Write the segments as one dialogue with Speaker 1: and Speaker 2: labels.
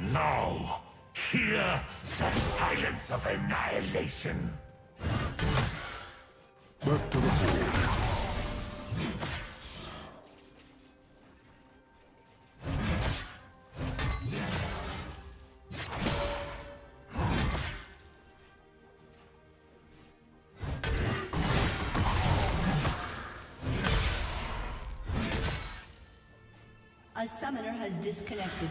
Speaker 1: Now, hear the silence of annihilation.
Speaker 2: Back to the forge.
Speaker 3: A summoner has disconnected.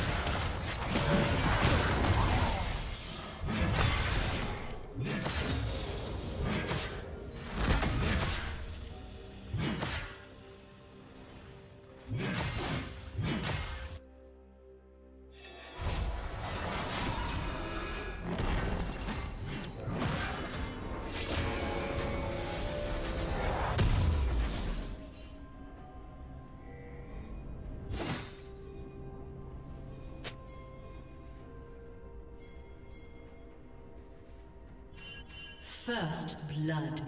Speaker 3: First blood.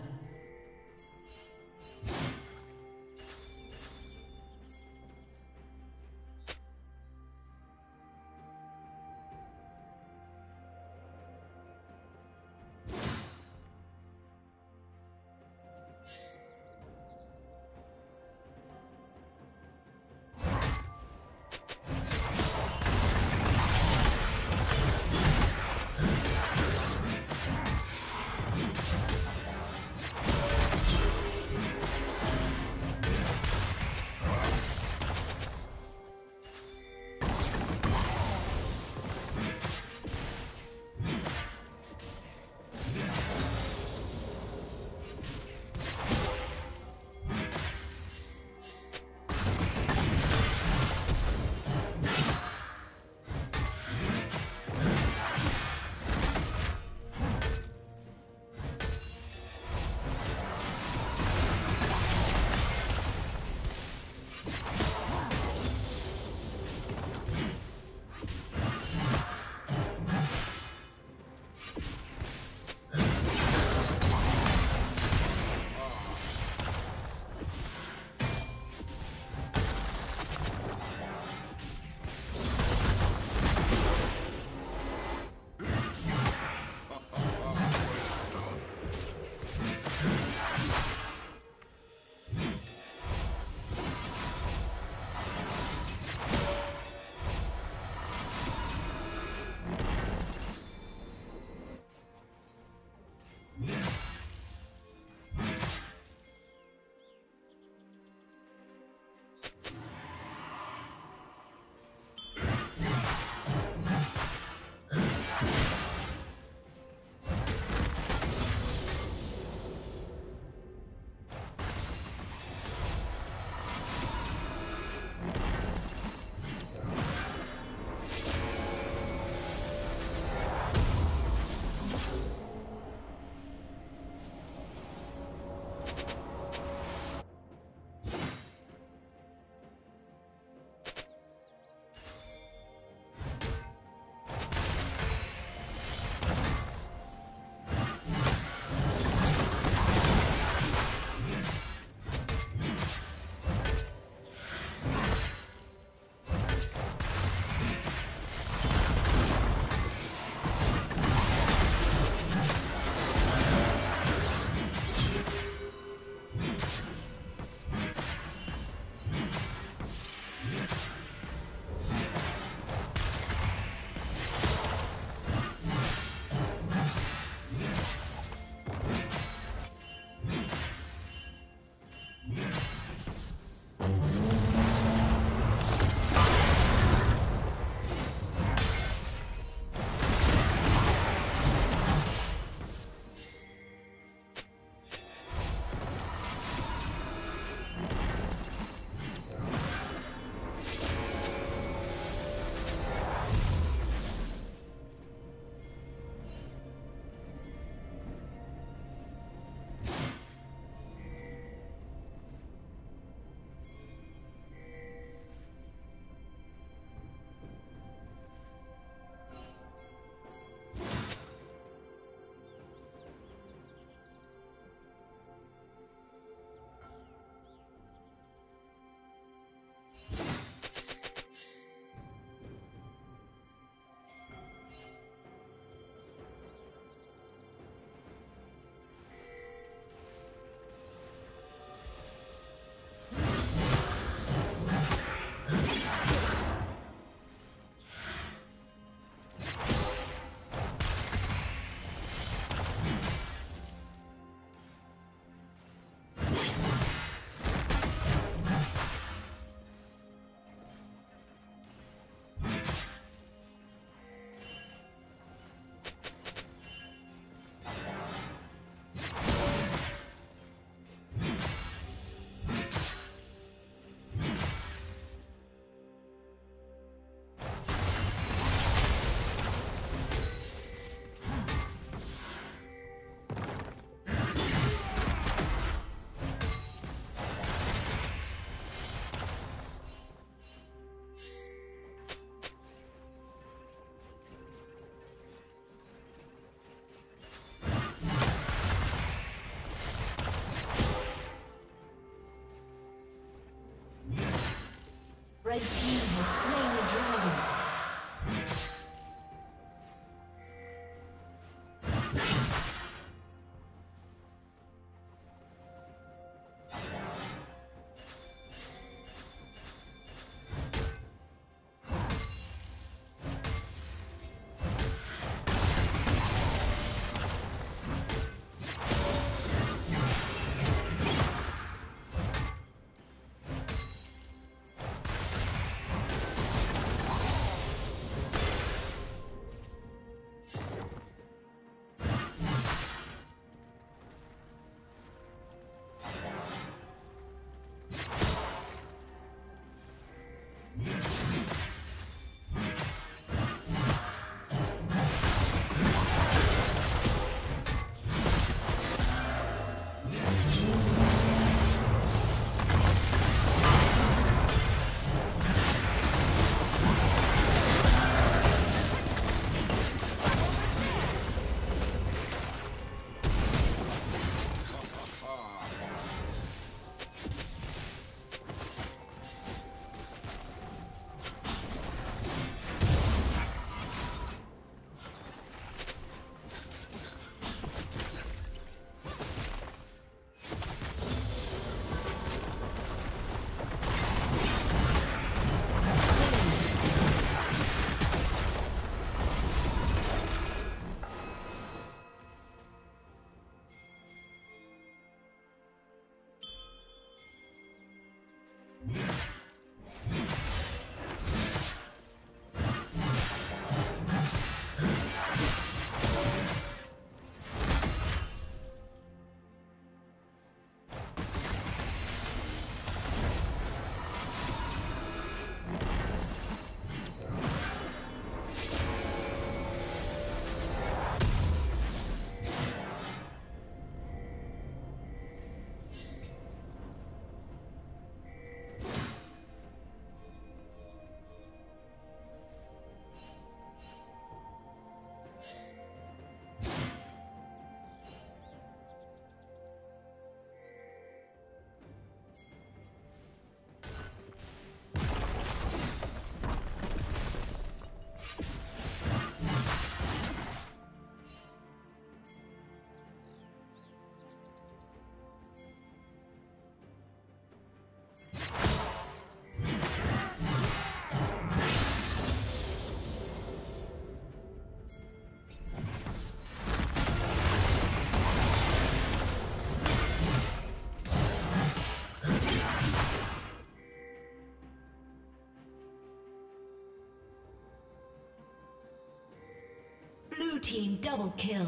Speaker 3: Team double kill.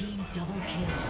Speaker 3: Team double kill.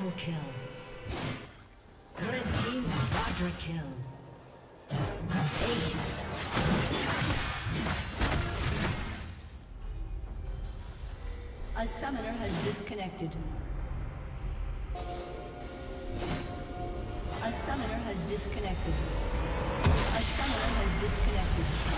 Speaker 3: Triple kill. Red team quadra kill. Ace. A summoner has disconnected. A summoner has disconnected. A summoner has disconnected.